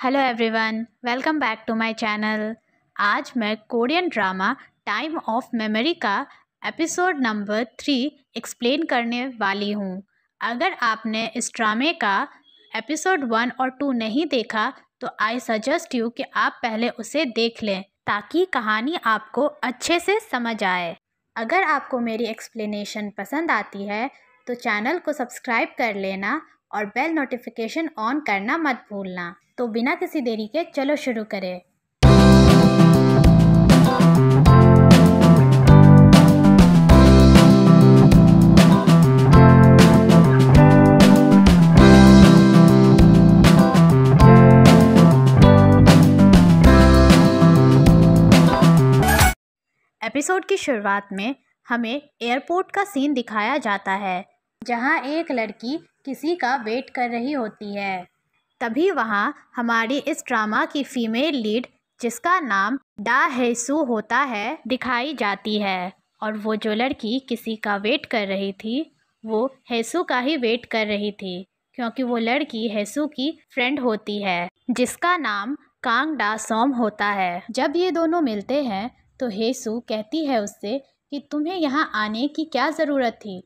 Hello everyone welcome back to my channel आज मैं Korean drama time of memory का episode number three explain करने वाली हूँ। अगर आपने इस ड्रामे का एपिसोड वन और टू नहीं देखा तो आई सजेस्ट यू कि आप पहले उसे देख लें ताकि कहानी आपको अच्छे से समझ आए। अगर आपको मेरी एक्सप्लेनेशन पसंद आती है तो चैनल को सब्सक्राइब कर लेना और बेल नोटिफिकेशन ऑन करना मत भूलना। तो बिना किसी देरी के चलो शुरू करें। एपिसोड की शुरुआत में हमें एयरपोर्ट का सीन दिखाया जाता है, जहाँ एक लड़की किसी का वेट कर रही होती है। तभी वहाँ हमारी इस ड्रामा की फ़ीमेल लीड, जिसका नाम डा हेसू होता है, दिखाई जाती है। और वो जो लड़की किसी का वेट कर रही थी, वो हेसू का ही वेट कर रही थी, क्योंकि वो लड़की हेसू की फ्रेंड होती है, जिसका नाम कांग डा सोम होता है। जब ये दोनों मिलते हैं तो हेसू कहती है उससे कि तुम्हें यहाँ आने की क्या ज़रूरत थी?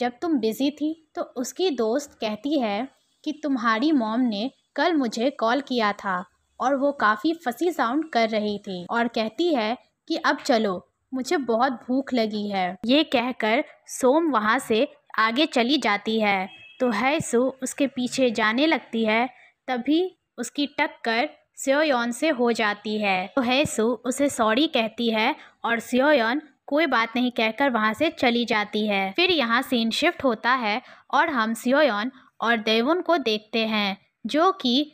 जब तुम बिज़ी थी तो उसकी दोस्त कहती है कि तुम्हारी मॉम ने कल मुझे कॉल किया था और वो काफ़ी फंसी साउंड कर रही थी और कहती है कि अब चलो, मुझे बहुत भूख लगी है। ये कहकर सोम वहाँ से आगे चली जाती है। तो है सो उसके पीछे जाने लगती है, तभी उसकी टक्कर स्योयन से हो जाती है। तो है सो उसे सॉरी कहती है और स्योयन बात नहीं कहकर वहाँ से चली जाती है। फिर यहाँ सीन शिफ्ट होता है और हम सियोयन और देवुन को देखते हैं, जो कि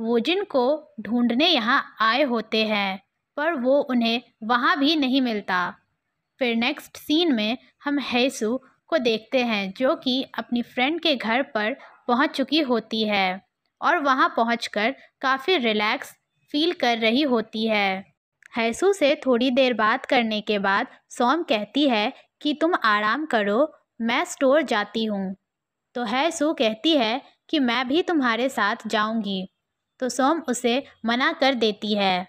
वोजिन को ढूँढने यहाँ आए होते हैं, पर वो उन्हें वहाँ भी नहीं मिलता। फिर नेक्स्ट सीन में हम हैसू को देखते हैं, जो कि अपनी फ्रेंड के घर पर पहुँच चुकी होती है और वहाँ पहुँच काफ़ी रिलैक्स फील कर रही होती है। हैसू से थोड़ी देर बात करने के बाद सोम कहती है कि तुम आराम करो, मैं स्टोर जाती हूँ। तो है सू कहती है कि मैं भी तुम्हारे साथ जाऊँगी। तो सोम उसे मना कर देती है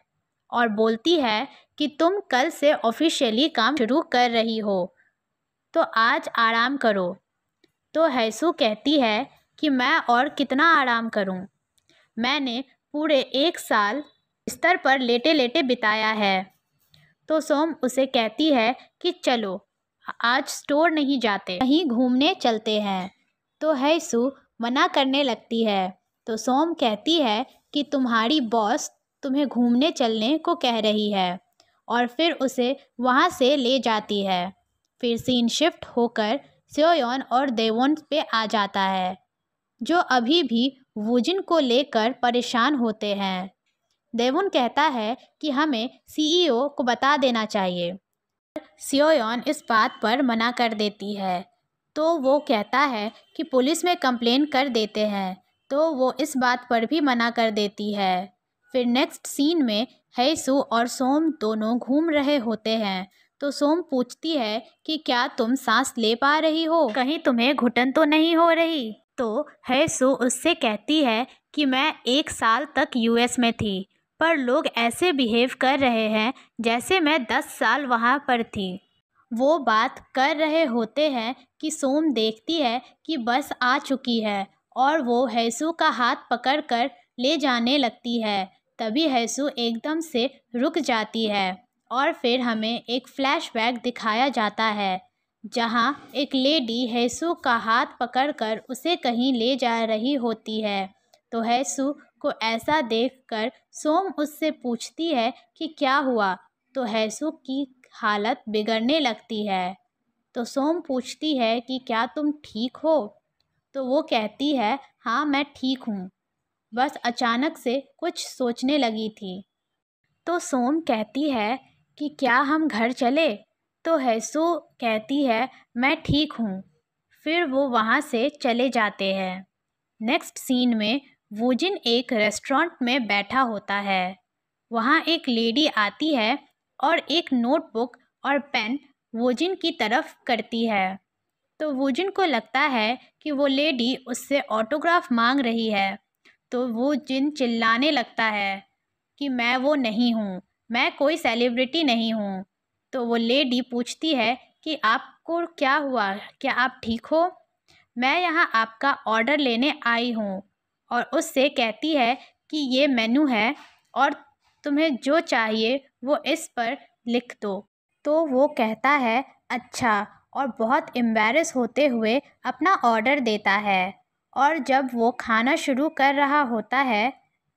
और बोलती है कि तुम कल से ऑफिशियली काम शुरू कर रही हो तो आज आराम करो। तो हैसु कहती है कि मैं और कितना आराम करूँ? मैंने पूरे एक साल बिस्तर पर लेटे लेटे बिताया है। तो सोम उसे कहती है कि चलो, आज स्टोर नहीं जाते, कहीं घूमने चलते हैं। तो हैसू मना करने लगती है। तो सोम कहती है कि तुम्हारी बॉस तुम्हें घूमने चलने को कह रही है और फिर उसे वहाँ से ले जाती है। फिर सीन शिफ्ट होकर स्योयन और देवोन पे आ जाता है, जो अभी भी वुजिन को लेकर परेशान होते हैं। देवुन कहता है कि हमें सीईओ को बता देना चाहिए। सियोन इस बात पर मना कर देती है। तो वो कहता है कि पुलिस में कंप्लेन कर देते हैं तो वो इस बात पर भी मना कर देती है। फिर नेक्स्ट सीन में हैसू और सोम दोनों घूम रहे होते हैं तो सोम पूछती है कि क्या तुम सांस ले पा रही हो? कहीं तुम्हें घुटन तो नहीं हो रही? तो हैसू उससे कहती है कि मैं एक साल तक यूएस में थी पर लोग ऐसे बिहेव कर रहे हैं जैसे मैं दस साल वहाँ पर थी। वो बात कर रहे होते हैं कि सोम देखती है कि बस आ चुकी है और वो हैसू का हाथ पकड़कर ले जाने लगती है। तभी हैसू एकदम से रुक जाती है और फिर हमें एक फ्लैशबैक दिखाया जाता है, जहाँ एक लेडी हैसू का हाथ पकड़कर उसे कहीं ले जा रही होती है। तो हैसू को ऐसा देखकर सोम उससे पूछती है कि क्या हुआ? तो हैसू की हालत बिगड़ने लगती है। तो सोम पूछती है कि क्या तुम ठीक हो? तो वो कहती है हाँ मैं ठीक हूँ। बस अचानक से कुछ सोचने लगी थी। तो सोम कहती है कि क्या हम घर चले? तो हैसु कहती है, मैं ठीक हूँ। फिर वो वहाँ से चले जाते हैं। नेक्स्ट सीन में वूजिन एक रेस्टोरेंट में बैठा होता है, वहाँ एक लेडी आती है और एक नोटबुक और पेन वोजिन की तरफ़ करती है। तो वोजिन को लगता है कि वो लेडी उससे ऑटोग्राफ मांग रही है तो वो जिन चिल्लाने लगता है कि मैं वो नहीं हूँ, मैं कोई सेलिब्रिटी नहीं हूँ। तो वो लेडी पूछती है कि आपको क्या हुआ, क्या आप ठीक हो? मैं यहाँ आपका ऑर्डर लेने आई हूँ और उससे कहती है कि ये मेनू है और तुम्हें जो चाहिए वो इस पर लिख दो। तो वो कहता है अच्छा। और बहुत एम्बेरस होते हुए अपना ऑर्डर देता है। और जब वो खाना शुरू कर रहा होता है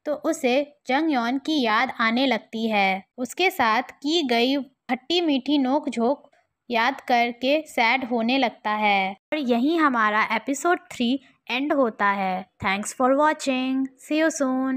तो उसे जंग यौन की याद आने लगती है। उसके साथ की गई खट्टी मीठी नोक झोंक याद करके सैड होने लगता है। और यहीं हमारा एपिसोड थ्री एंड होता है. Thanks for watching see you soon